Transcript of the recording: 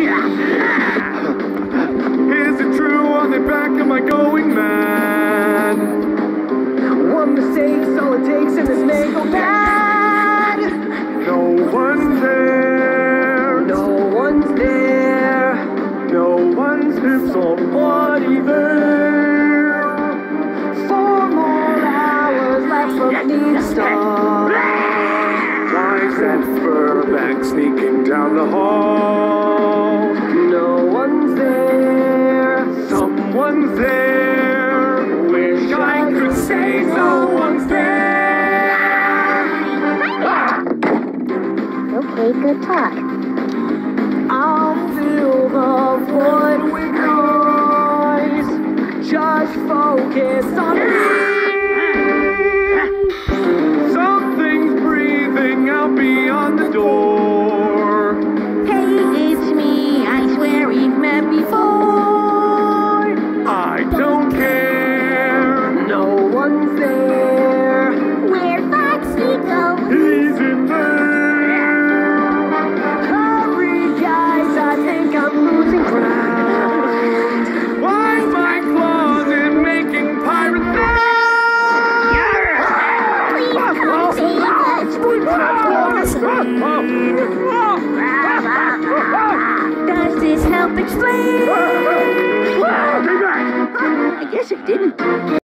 Is it true on the back am I going mad? One mistake's all it takes and this may go bad. No one's there. No one's there. No one's if somebody there. Four more hours left for me to start. Why's that Burbank sneaking down the hall? Good talk. I'll fill the void with noise. Just focus on me. Something's breathing out beyond the door. Hey, it's me. I swear we've met before. I don't care. No one's there. Does this help explain? I guess it didn't.